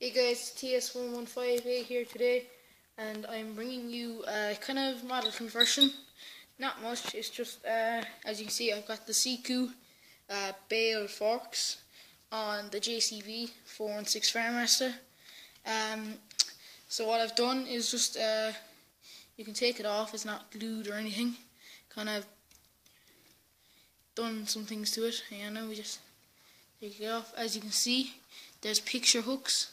Hey guys, TS115A here today, and I'm bringing you a kind of model conversion. Not much, it's just, uh, as you can see, I've got the Siku uh, Bale forks on the JCB 416 Farmaster. Um, so what I've done is just, uh, you can take it off, it's not glued or anything. Kind of done some things to it, you know, we just take it off. As you can see, there's picture hooks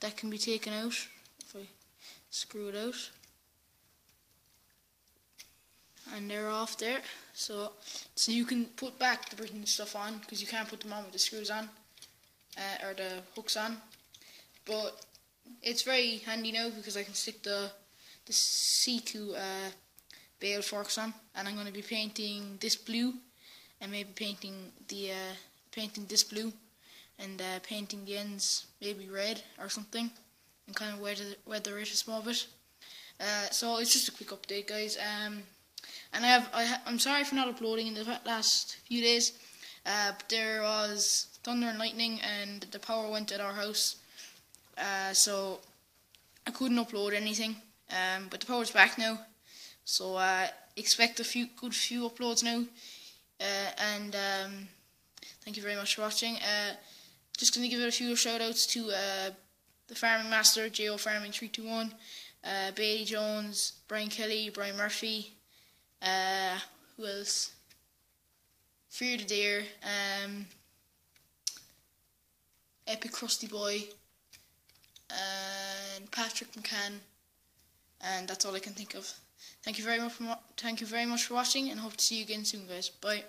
that can be taken out if I screw it out. And they're off there. So so you can put back the Britain stuff on because you can't put them on with the screws on uh, or the hooks on. But it's very handy now because I can stick the the Siku uh, bale forks on and I'm going to be painting this blue and maybe painting the uh, painting this blue and uh, painting the ends maybe red or something and kind of weather, weather it a small bit. Uh, so it's just a quick update guys. Um, and I have, I ha I'm sorry for not uploading in the last few days uh, but there was thunder and lightning and the power went at our house. Uh, so I couldn't upload anything um, but the power's back now. So uh, expect a few good few uploads now. Uh, and um, thank you very much for watching just going to give a few shout outs to uh, the Farming Master, JO Farming 321, uh, Bailey Jones, Brian Kelly, Brian Murphy, uh, who else? Fear the Deer, um, Epic Crusty Boy, and Patrick McCann, and that's all I can think of. Thank you very much. For, thank you very much for watching, and hope to see you again soon, guys. Bye.